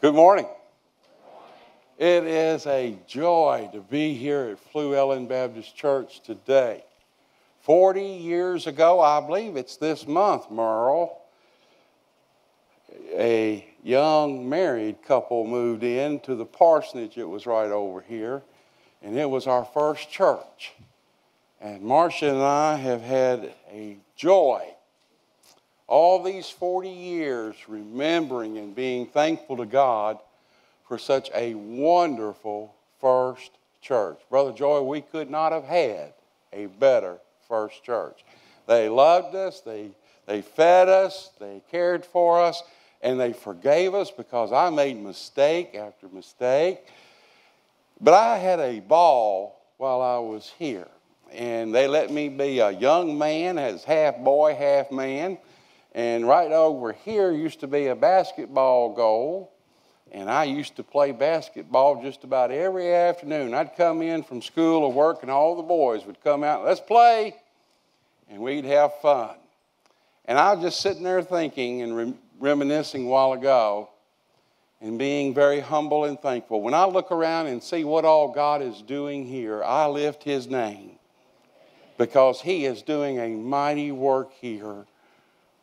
Good morning. It is a joy to be here at Flewellyn Baptist Church today. 40 years ago, I believe it's this month, Merle, a young married couple moved in to the parsonage. It was right over here, and it was our first church. And Marcia and I have had a joy all these 40 years remembering and being thankful to God for such a wonderful first church. Brother Joy, we could not have had a better first church. They loved us, they, they fed us, they cared for us, and they forgave us because I made mistake after mistake. But I had a ball while I was here. And they let me be a young man, as half boy, half man. And right over here used to be a basketball goal. And I used to play basketball just about every afternoon. I'd come in from school or work, and all the boys would come out, let's play. And we'd have fun. And I was just sitting there thinking and re- reminiscing a while ago and being very humble and thankful. When I look around and see what all God is doing here, I lift His name because He is doing a mighty work here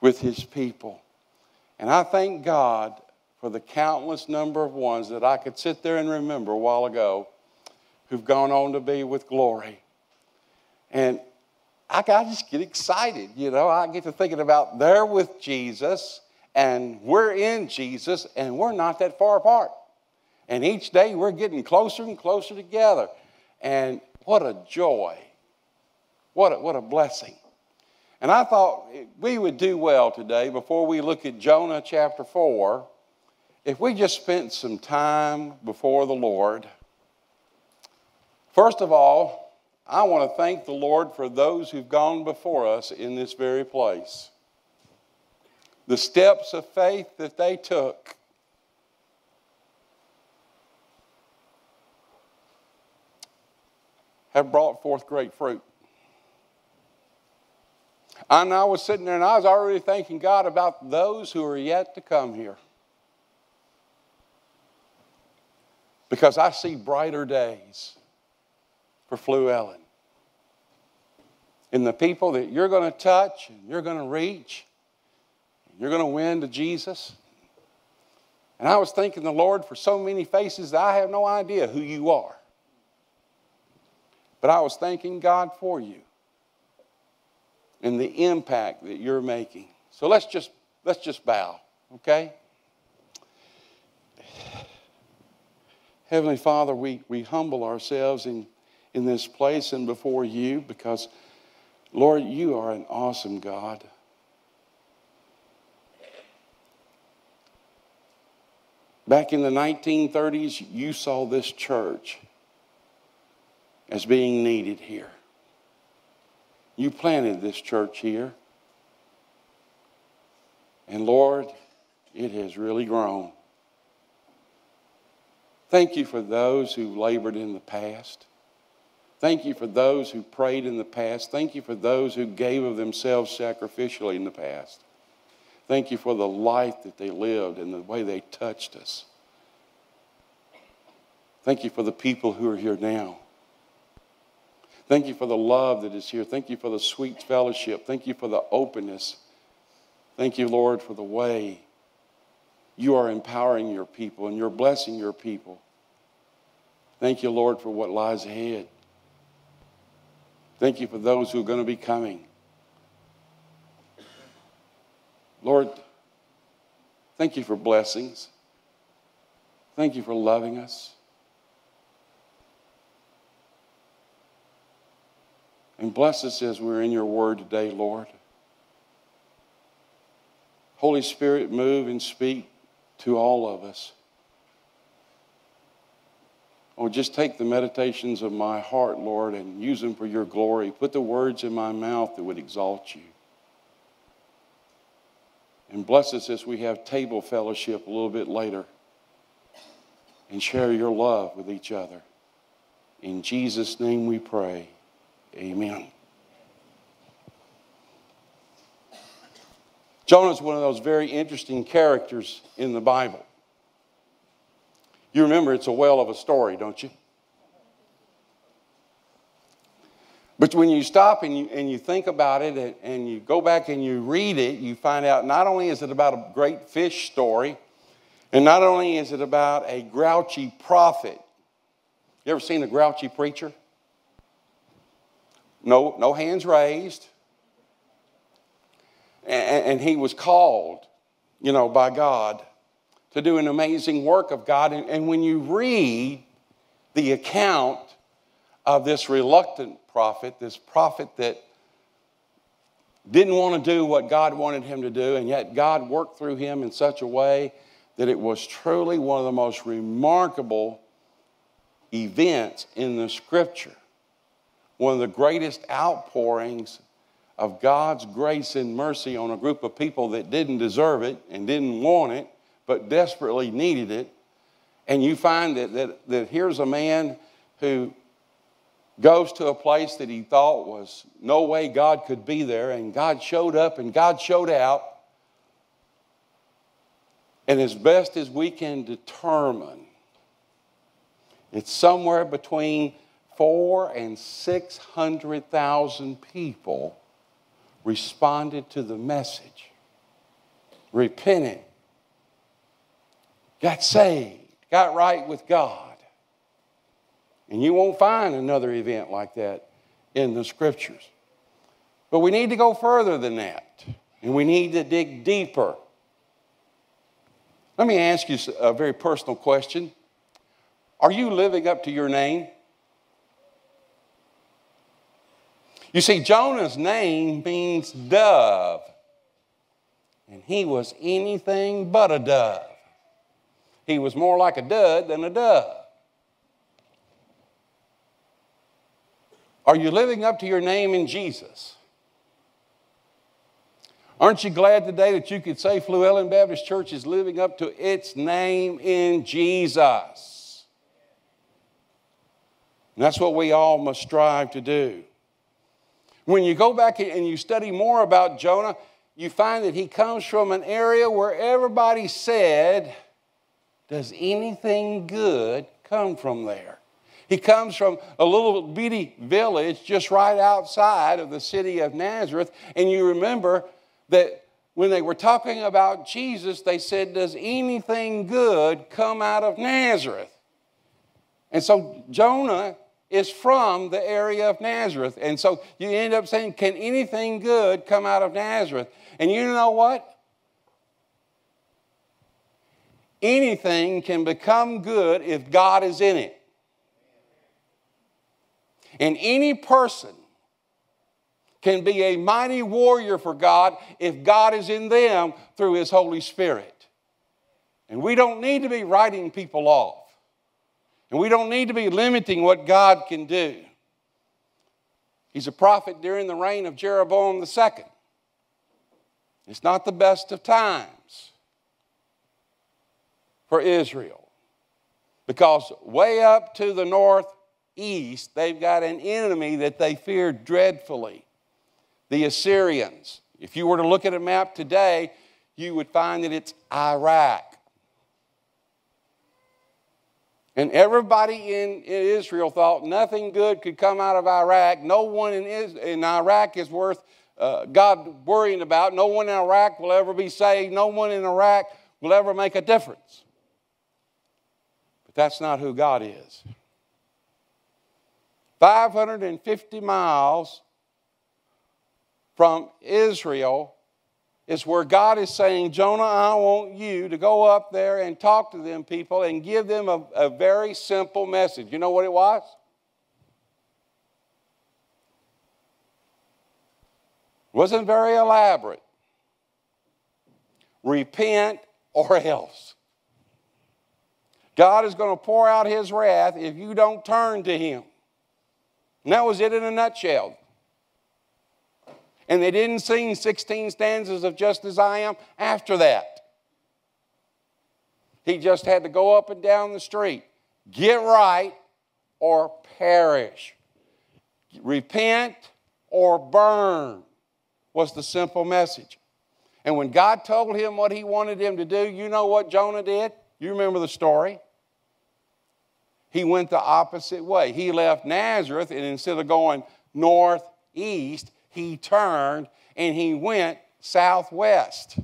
with his people. And I thank God for the countless number of ones that I could sit there and remember a while ago who've gone on to be with glory. And I, I just get excited, you know. I get to thinking about they're with Jesus and we're in Jesus and we're not that far apart. And each day we're getting closer and closer together. And what a joy. What a, what a blessing. And I thought we would do well today before we look at Jonah chapter 4 if we just spent some time before the Lord. First of all, I want to thank the Lord for those who've gone before us in this very place. The steps of faith that they took. Have brought forth great fruit. And I was sitting there and I was already thanking God about those who are yet to come here. Because I see brighter days for Flewellyn. And the people that you're going to touch and you're going to reach, you're going to win to Jesus. And I was thanking the Lord for so many faces that I have no idea who you are. But I was thanking God for you and the impact that you're making. So let's just let's just bow, okay? Heavenly Father, we, we humble ourselves in, in this place and before you because, Lord, you are an awesome God. Back in the 1930s, you saw this church as being needed here. You planted this church here. And Lord, it has really grown. Thank you for those who labored in the past. Thank you for those who prayed in the past. Thank you for those who gave of themselves sacrificially in the past. Thank you for the life that they lived and the way they touched us. Thank you for the people who are here now. Thank you for the love that is here. Thank you for the sweet fellowship. Thank you for the openness. Thank you, Lord, for the way you are empowering your people and you're blessing your people. Thank you, Lord, for what lies ahead. Thank you for those who are going to be coming. Lord, thank you for blessings. Thank you for loving us. And bless us as we're in your word today, Lord. Holy Spirit, move and speak to all of us. Oh, just take the meditations of my heart, Lord, and use them for your glory. Put the words in my mouth that would exalt you. And bless us as we have table fellowship a little bit later and share your love with each other. In Jesus' name we pray. Amen. Jonah is one of those very interesting characters in the Bible. You remember it's a well of a story, don't you? But when you stop and you, and you think about it and, and you go back and you read it, you find out not only is it about a great fish story, and not only is it about a grouchy prophet. You ever seen a grouchy preacher? No, no hands raised. And, and he was called, you know, by God to do an amazing work of God. And, and when you read the account of this reluctant prophet, this prophet that didn't want to do what God wanted him to do, and yet God worked through him in such a way that it was truly one of the most remarkable events in the scripture. One of the greatest outpourings of God's grace and mercy on a group of people that didn't deserve it and didn't want it, but desperately needed it. And you find that, that, that here's a man who goes to a place that he thought was no way God could be there, and God showed up and God showed out. And as best as we can determine, it's somewhere between four and 600,000 people responded to the message, repented, got saved, got right with God. And you won't find another event like that in the scriptures. But we need to go further than that, and we need to dig deeper. Let me ask you a very personal question Are you living up to your name? You see, Jonah's name means dove, and he was anything but a dove. He was more like a dud than a dove. Are you living up to your name in Jesus? Aren't you glad today that you could say Flewellyn Baptist Church is living up to its name in Jesus? And that's what we all must strive to do. When you go back and you study more about Jonah, you find that he comes from an area where everybody said, Does anything good come from there? He comes from a little beady village just right outside of the city of Nazareth. And you remember that when they were talking about Jesus, they said, Does anything good come out of Nazareth? And so Jonah is from the area of Nazareth. And so you end up saying, Can anything good come out of Nazareth? And you know what? Anything can become good if God is in it. And any person can be a mighty warrior for God if God is in them through His Holy Spirit. And we don't need to be writing people off. And we don't need to be limiting what God can do. He's a prophet during the reign of Jeroboam II. It's not the best of times for Israel because way up to the northeast, they've got an enemy that they fear dreadfully the Assyrians. If you were to look at a map today, you would find that it's Iraq. And everybody in Israel thought nothing good could come out of Iraq. No one in, Iraq is worth uh, God worrying about. No one in Iraq will ever be saved. No one in Iraq will ever make a difference. But that's not who God is. 550 miles from Israel is where God is saying, Jonah, I want you to go up there and talk to them people and give them a, a very simple message. You know what it was? Wasn't very elaborate. Repent or else. God is going to pour out his wrath if you don't turn to him. And that was it in a nutshell. And they didn't sing 16 stanzas of Just As I Am after that. He just had to go up and down the street. Get right or perish. Repent or burn was the simple message. And when God told him what he wanted him to do, you know what Jonah did? You remember the story. he went the opposite way. He left Nazareth, and instead of going northeast, he turned and he went southwest.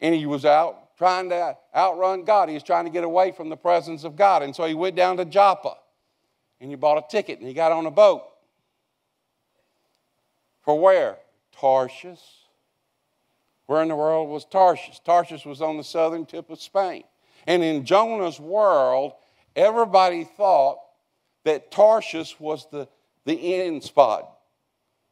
And he was out trying to outrun God. He was trying to get away from the presence of God. And so he went down to Joppa and he bought a ticket and he got on a boat. For where? Tarshish. Where in the world was Tarshish? Tarshish was on the southern tip of Spain. And in Jonah's world, everybody thought that Tarshish was the, the end spot,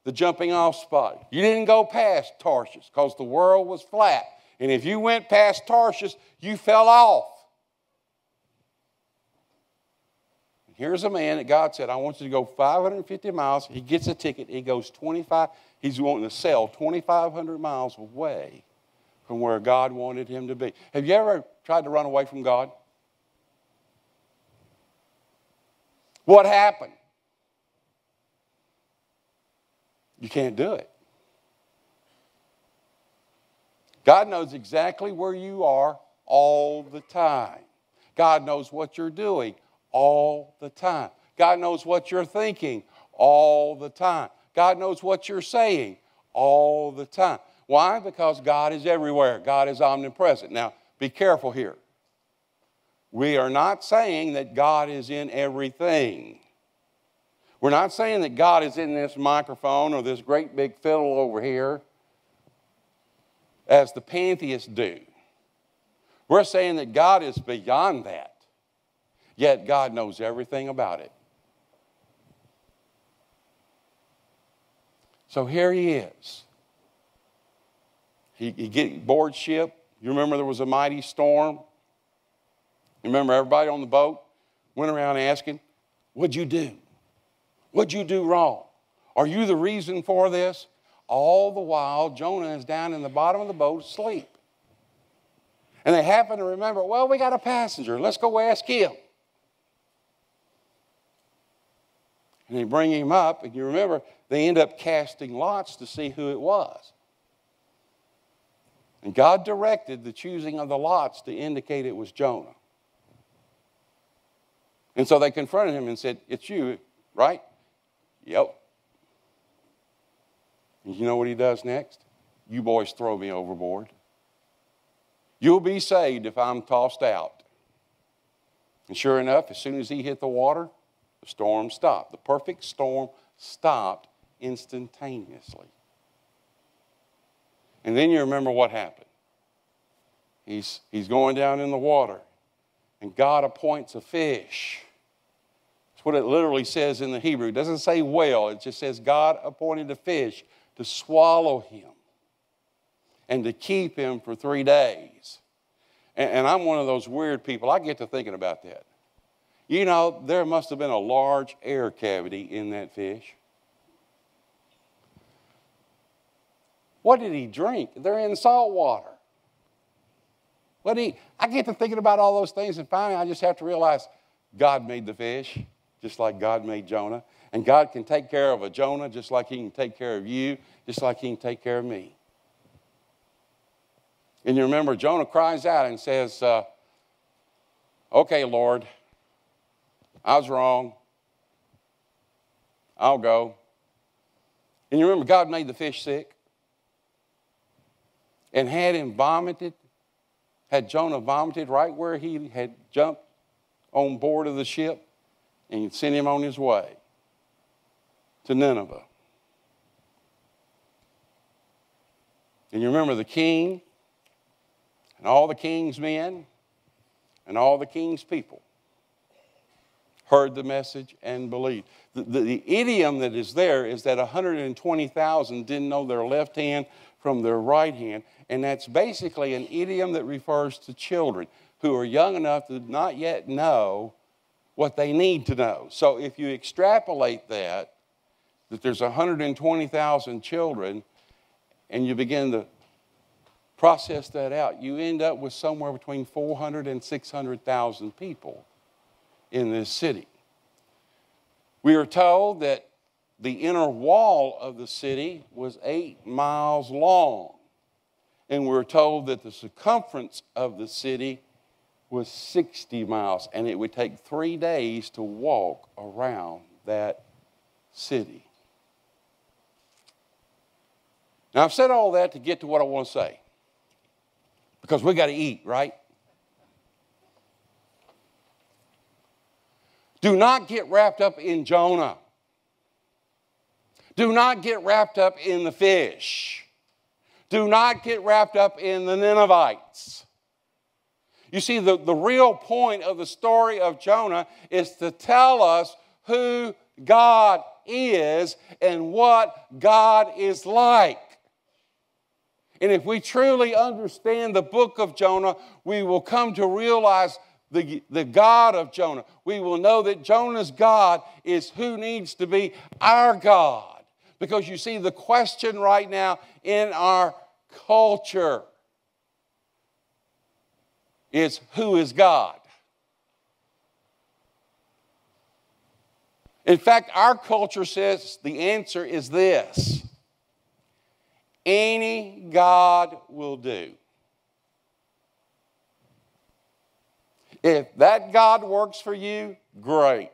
the jumping off spot. You didn't go past Tarshish because the world was flat. And if you went past Tarshish, you fell off. Here's a man that God said, I want you to go 550 miles. He gets a ticket. He goes 25. He's wanting to sail 2,500 miles away from where God wanted him to be. Have you ever tried to run away from God? What happened? You can't do it. God knows exactly where you are all the time. God knows what you're doing all the time. God knows what you're thinking all the time. God knows what you're saying all the time. Why? Because God is everywhere. God is omnipresent. Now, be careful here. We are not saying that God is in everything. We're not saying that God is in this microphone or this great big fiddle over here as the pantheists do. We're saying that God is beyond that. Yet God knows everything about it. So here he is. He, he get board ship. You remember there was a mighty storm. You remember everybody on the boat went around asking, "What'd you do? What'd you do wrong? Are you the reason for this?" All the while, Jonah is down in the bottom of the boat asleep. And they happen to remember, well, we got a passenger. Let's go ask him. And they bring him up, and you remember, they end up casting lots to see who it was. And God directed the choosing of the lots to indicate it was Jonah. And so they confronted him and said, It's you, right? Yep. And you know what he does next? You boys throw me overboard. You'll be saved if I'm tossed out. And sure enough, as soon as he hit the water, the storm stopped. The perfect storm stopped instantaneously. And then you remember what happened. He's, he's going down in the water, and God appoints a fish. What it literally says in the Hebrew. It doesn't say well, it just says God appointed a fish to swallow him and to keep him for three days. And, and I'm one of those weird people. I get to thinking about that. You know, there must have been a large air cavity in that fish. What did he drink? They're in salt water. What he, I get to thinking about all those things, and finally I just have to realize God made the fish, just like God made Jonah. And God can take care of a Jonah just like he can take care of you, just like he can take care of me. And you remember, Jonah cries out and says, uh, Okay, Lord, I was wrong. I'll go. And you remember, God made the fish sick and had him vomited, had Jonah vomited right where he had jumped on board of the ship and sent him on his way to Nineveh. And you remember the king and all the king's men and all the king's people heard the message and believed. The, the, the, idiom that is there is that 120,000 didn't know their left hand from their right hand, and that's basically an idiom that refers to children who are young enough to not yet know what they need to know. So if you extrapolate that, that there's 120,000 children, and you begin to process that out, you end up with somewhere between 400 and 600,000 people in this city. We are told that the inner wall of the city was eight miles long. And we're told that the circumference of the city was 60 miles, and it would take three days to walk around that city. Now, I've said all that to get to what I want to say. Because we got to eat, right? Do not get wrapped up in Jonah. Do not get wrapped up in the fish. Do not get wrapped up in the Ninevites. You see, the, the real point of the story of Jonah is to tell us who God is and what God is like. And if we truly understand the book of Jonah, we will come to realize the, the God of Jonah. We will know that Jonah's God is who needs to be our God. Because you see, the question right now in our culture is who is God? In fact, our culture says the answer is this any God will do. If that God works for you, great.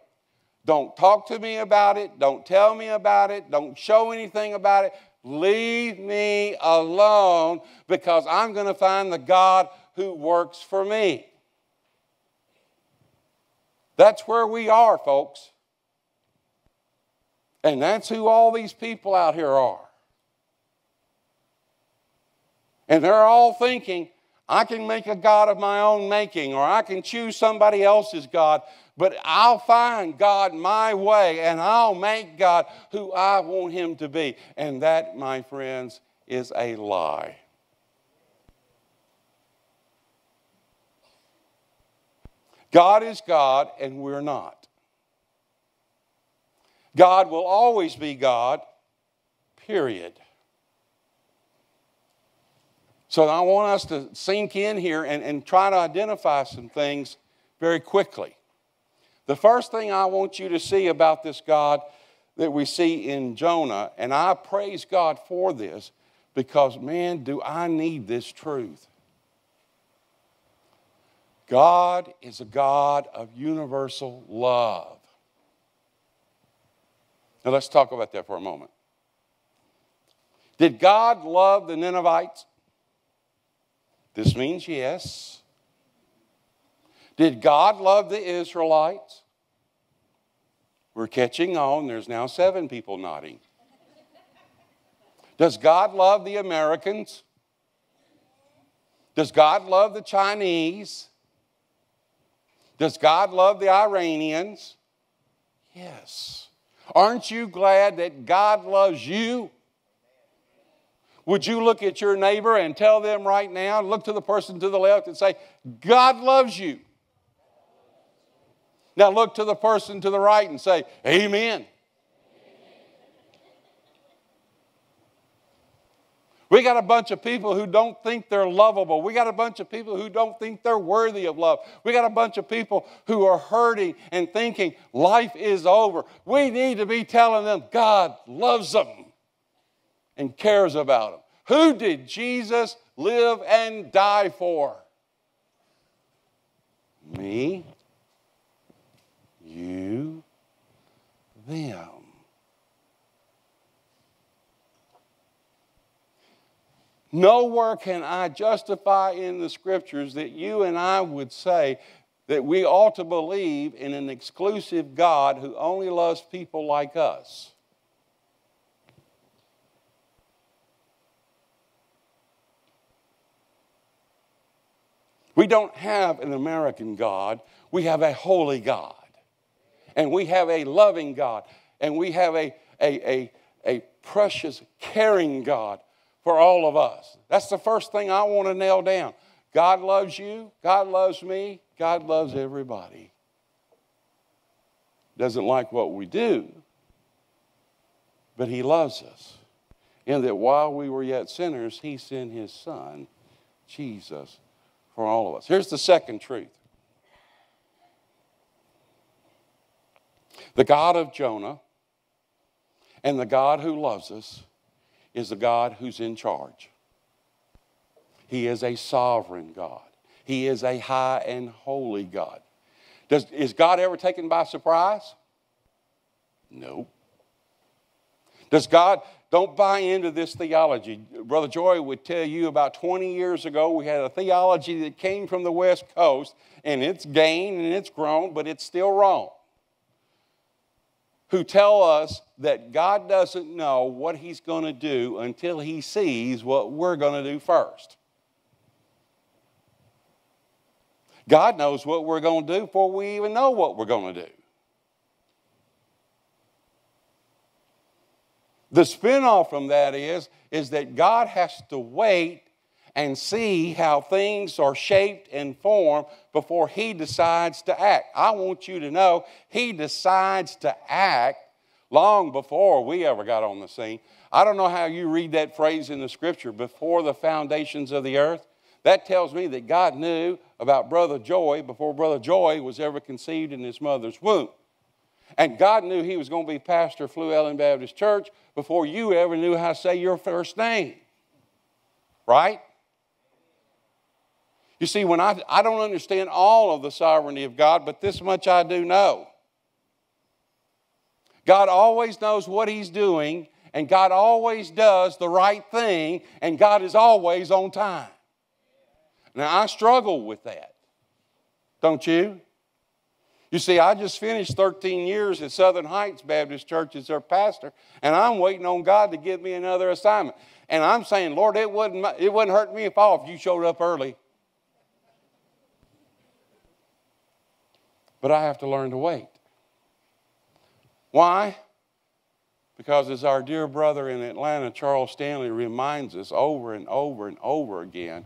Don't talk to me about it. Don't tell me about it. Don't show anything about it. Leave me alone because I'm going to find the God who works for me. That's where we are, folks. And that's who all these people out here are. And they're all thinking, I can make a God of my own making, or I can choose somebody else's God, but I'll find God my way and I'll make God who I want him to be. And that, my friends, is a lie. God is God and we're not. God will always be God, period. So I want us to sink in here and, and try to identify some things very quickly. The first thing I want you to see about this God that we see in Jonah, and I praise God for this because, man, do I need this truth. God is a God of universal love. Now let's talk about that for a moment. Did God love the Ninevites? This means yes. Did God love the Israelites? We're catching on. There's now seven people nodding. Does God love the Americans? Does God love the Chinese? Does God love the Iranians? Yes. Aren't you glad that God loves you? Would you look at your neighbor and tell them right now, look to the person to the left and say, God loves you? Now look to the person to the right and say, Amen. We got a bunch of people who don't think they're lovable. We got a bunch of people who don't think they're worthy of love. We got a bunch of people who are hurting and thinking life is over. We need to be telling them God loves them and cares about them. Who did Jesus live and die for? Me, you, them. Nowhere can I justify in the scriptures that you and I would say that we ought to believe in an exclusive God who only loves people like us. We don't have an American God, we have a holy God. And we have a loving God. And we have a, a, a, a precious, caring God for all of us. That's the first thing I want to nail down. God loves you, God loves me, God loves everybody. Doesn't like what we do, but He loves us. And that while we were yet sinners, He sent His Son, Jesus, for all of us. Here's the second truth the God of Jonah and the God who loves us is the God who's in charge. He is a sovereign God. He is a high and holy God. Does, is God ever taken by surprise? No. Does God, don't buy into this theology. Brother Joy would tell you about 20 years ago, we had a theology that came from the West Coast, and it's gained and it's grown, but it's still wrong. Who tell us that God doesn't know what He's going to do until He sees what we're going to do first. God knows what we're going to do before we even know what we're going to do. The spinoff from that is, is that God has to wait and see how things are shaped and formed before he decides to act. I want you to know he decides to act long before we ever got on the scene. I don't know how you read that phrase in the scripture, before the foundations of the earth. That tells me that God knew about Brother Joy before Brother Joy was ever conceived in his mother's womb. And God knew he was going to be pastor of Flewellyn Baptist Church before you ever knew how to say your first name. Right? You see, when I, I don't understand all of the sovereignty of God, but this much I do know. God always knows what He's doing, and God always does the right thing, and God is always on time. Now, I struggle with that. Don't you? You see, I just finished 13 years at Southern Heights Baptist Church as their pastor, and I'm waiting on God to give me another assignment. And I'm saying, Lord, it wouldn't, it wouldn't hurt me if all if you showed up early. But I have to learn to wait. Why? Because as our dear brother in Atlanta, Charles Stanley, reminds us over and over and over again,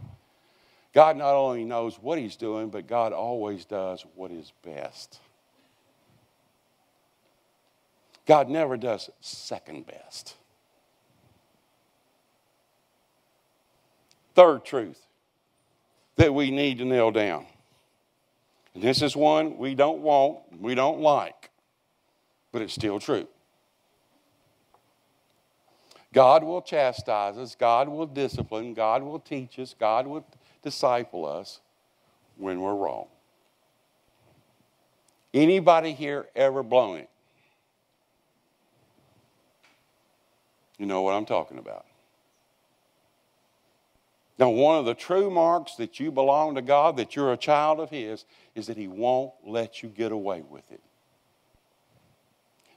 God not only knows what He's doing, but God always does what is best. God never does second best. Third truth that we need to nail down. This is one we don't want, we don't like, but it's still true. God will chastise us, God will discipline, God will teach us, God will disciple us when we're wrong. Anybody here ever blown it? You know what I'm talking about. Now, one of the true marks that you belong to God, that you're a child of His, is that He won't let you get away with it.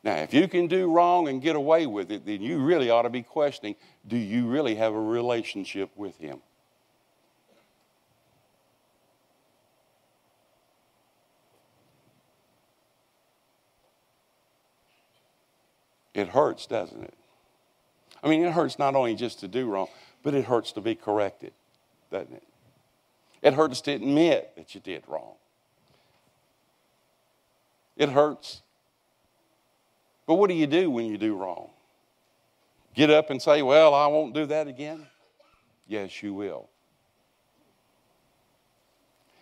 Now, if you can do wrong and get away with it, then you really ought to be questioning do you really have a relationship with Him? It hurts, doesn't it? I mean, it hurts not only just to do wrong, but it hurts to be corrected, doesn't it? It hurts to admit that you did wrong. It hurts. But what do you do when you do wrong? Get up and say, Well, I won't do that again? Yes, you will.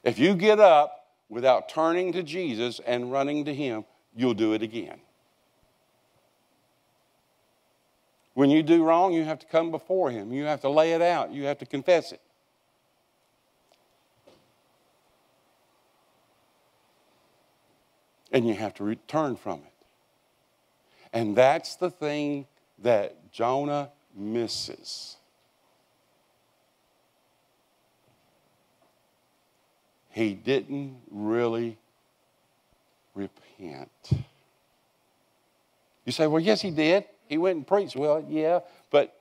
If you get up without turning to Jesus and running to Him, you'll do it again. When you do wrong, you have to come before Him. You have to lay it out. You have to confess it. And you have to return from it. And that's the thing that Jonah misses. He didn't really repent. You say, well, yes, he did. He went and preached. Well, yeah, but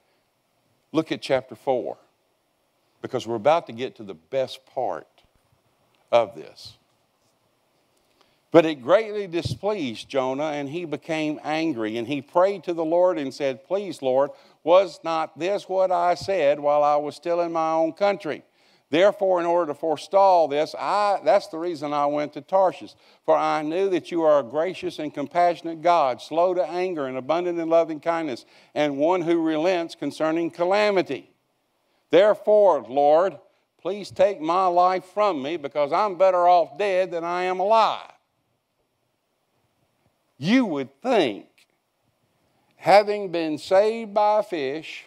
look at chapter 4 because we're about to get to the best part of this. But it greatly displeased Jonah, and he became angry. And he prayed to the Lord and said, Please, Lord, was not this what I said while I was still in my own country? Therefore, in order to forestall this, I, that's the reason I went to Tarshish. For I knew that you are a gracious and compassionate God, slow to anger and abundant in loving kindness, and one who relents concerning calamity. Therefore, Lord, please take my life from me, because I'm better off dead than I am alive. You would think, having been saved by a fish,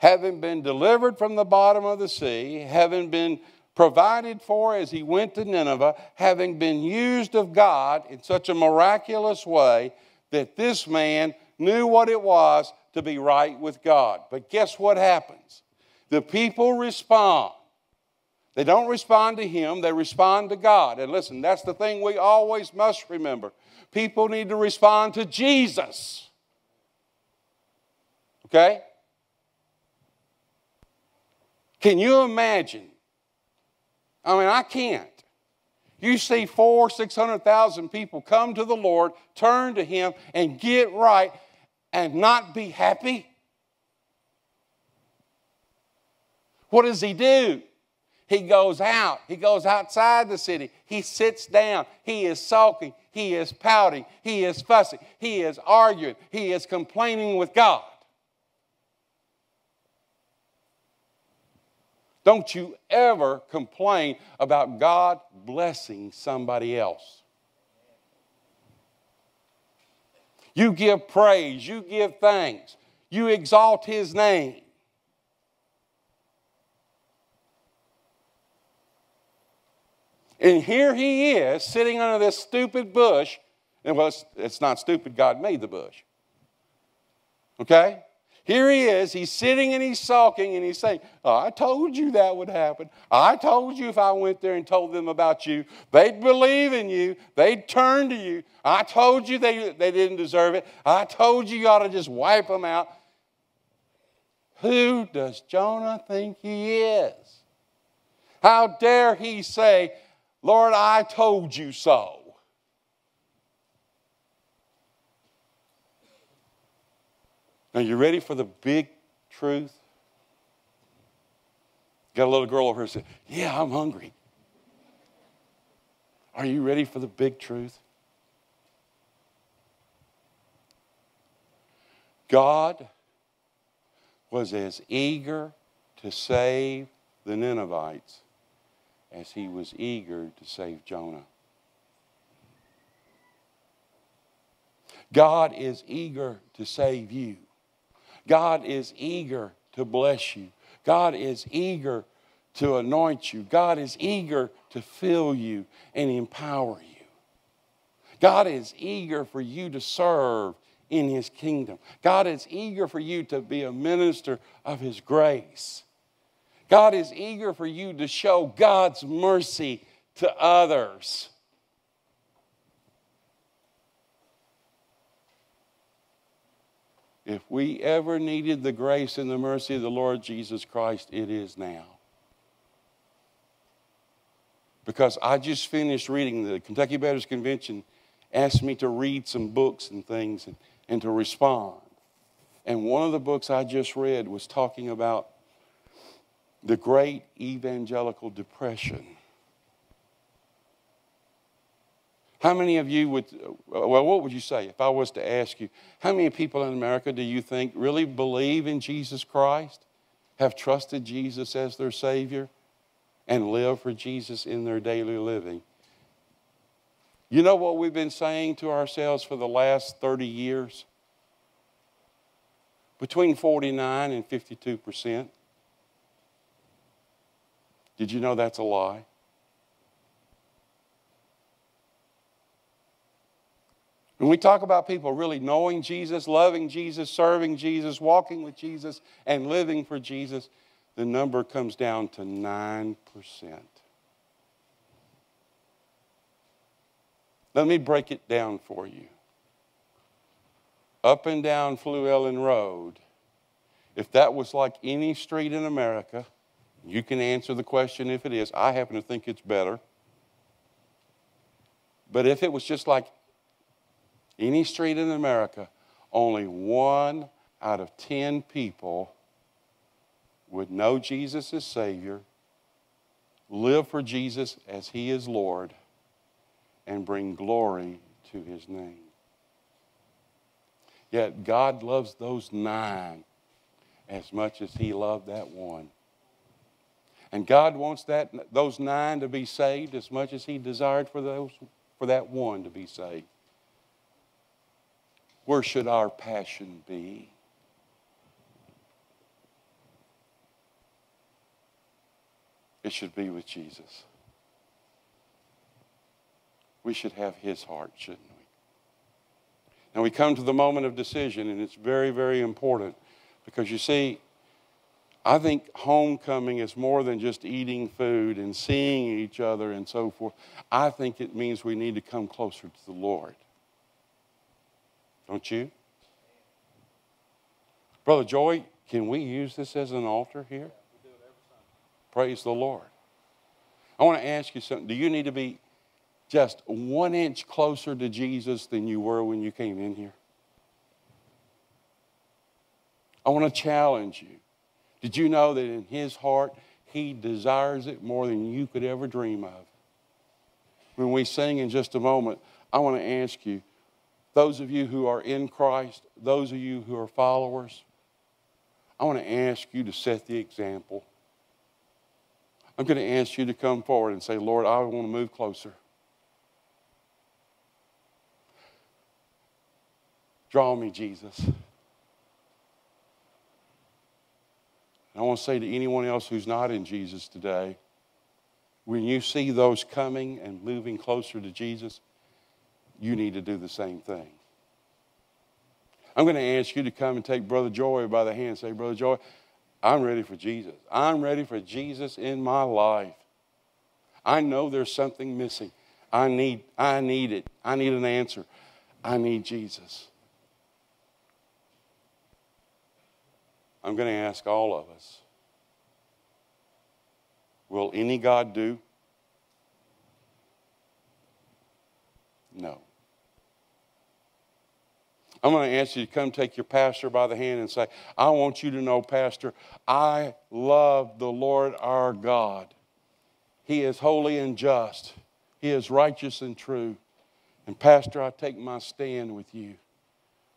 having been delivered from the bottom of the sea, having been provided for as he went to Nineveh, having been used of God in such a miraculous way that this man knew what it was to be right with God. But guess what happens? The people respond. They don't respond to him, they respond to God. And listen, that's the thing we always must remember. People need to respond to Jesus. Okay? Can you imagine? I mean, I can't. You see four, 600,000 people come to the Lord, turn to Him, and get right and not be happy? What does He do? He goes out. He goes outside the city. He sits down. He is sulking. He is pouting. He is fussing. He is arguing. He is complaining with God. Don't you ever complain about God blessing somebody else. You give praise, you give thanks, you exalt His name. And here he is sitting under this stupid bush. And well, it's, it's not stupid, God made the bush. Okay? Here he is, he's sitting and he's sulking and he's saying, oh, I told you that would happen. I told you if I went there and told them about you, they'd believe in you, they'd turn to you. I told you they, they didn't deserve it. I told you you ought to just wipe them out. Who does Jonah think he is? How dare he say, Lord, I told you so. Now, you ready for the big truth? Got a little girl over here saying, Yeah, I'm hungry. Are you ready for the big truth? God was as eager to save the Ninevites as he was eager to save Jonah. God is eager to save you. God is eager to bless you. God is eager to anoint you. God is eager to fill you and empower you. God is eager for you to serve in His kingdom. God is eager for you to be a minister of His grace. God is eager for you to show God's mercy to others. If we ever needed the grace and the mercy of the Lord Jesus Christ, it is now. Because I just finished reading the Kentucky Baptist Convention asked me to read some books and things and, and to respond. And one of the books I just read was talking about the great evangelical depression. How many of you would, well, what would you say if I was to ask you, how many people in America do you think really believe in Jesus Christ, have trusted Jesus as their Savior, and live for Jesus in their daily living? You know what we've been saying to ourselves for the last 30 years? Between 49 and 52 percent. Did you know that's a lie? When we talk about people really knowing Jesus, loving Jesus, serving Jesus, walking with Jesus, and living for Jesus, the number comes down to 9%. Let me break it down for you. Up and down Flewellyn Road, if that was like any street in America, you can answer the question if it is. I happen to think it's better. But if it was just like any street in America, only one out of 10 people would know Jesus as Savior, live for Jesus as He is Lord, and bring glory to His name. Yet God loves those nine as much as He loved that one. And God wants that, those nine to be saved as much as He desired for, those, for that one to be saved. Where should our passion be? it should be with Jesus. We should have his heart, shouldn't we? Now we come to the moment of decision, and it's very, very important because you see, I think homecoming is more than just eating food and seeing each other and so forth. I think it means we need to come closer to the Lord. Don't you? Brother Joy, can we use this as an altar here? Praise the Lord. I want to ask you something. Do you need to be just one inch closer to Jesus than you were when you came in here? I want to challenge you. Did you know that in his heart, he desires it more than you could ever dream of? When we sing in just a moment, I want to ask you, those of you who are in Christ, those of you who are followers, I want to ask you to set the example. I'm going to ask you to come forward and say, Lord, I want to move closer. Draw me, Jesus. And I want to say to anyone else who's not in Jesus today, when you see those coming and moving closer to Jesus, you need to do the same thing. I'm going to ask you to come and take Brother Joy by the hand and say, Brother Joy, I'm ready for Jesus. I'm ready for Jesus in my life. I know there's something missing. I need, I need it. I need an answer. I need Jesus. I'm going to ask all of us Will any God do? No. I'm going to ask you to come take your pastor by the hand and say, I want you to know, Pastor, I love the Lord our God. He is holy and just, He is righteous and true. And, Pastor, I take my stand with you.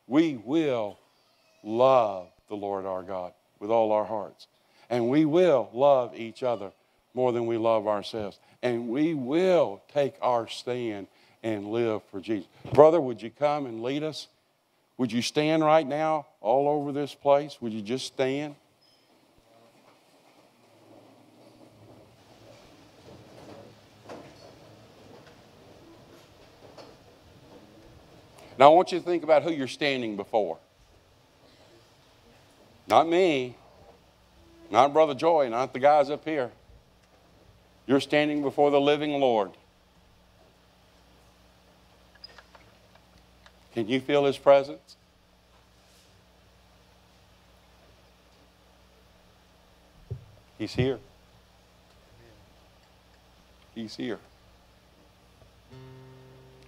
We will love the Lord our God with all our hearts. And we will love each other more than we love ourselves. And we will take our stand and live for Jesus. Brother, would you come and lead us? Would you stand right now all over this place? Would you just stand? Now, I want you to think about who you're standing before. Not me, not Brother Joy, not the guys up here. You're standing before the living Lord. Can you feel His presence? He's here. He's here.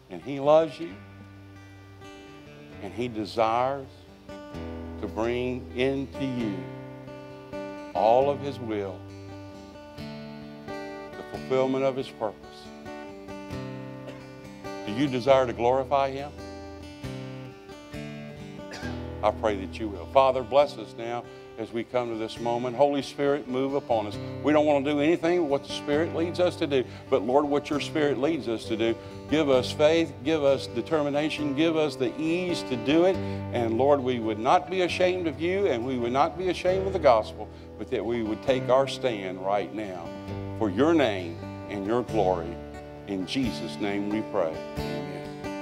And He loves you. And He desires to bring into you all of His will, the fulfillment of His purpose. Do you desire to glorify Him? I pray that you will. Father, bless us now as we come to this moment. Holy Spirit, move upon us. We don't want to do anything what the Spirit leads us to do, but Lord, what your Spirit leads us to do, give us faith, give us determination, give us the ease to do it. And Lord, we would not be ashamed of you and we would not be ashamed of the gospel, but that we would take our stand right now for your name and your glory. In Jesus' name we pray.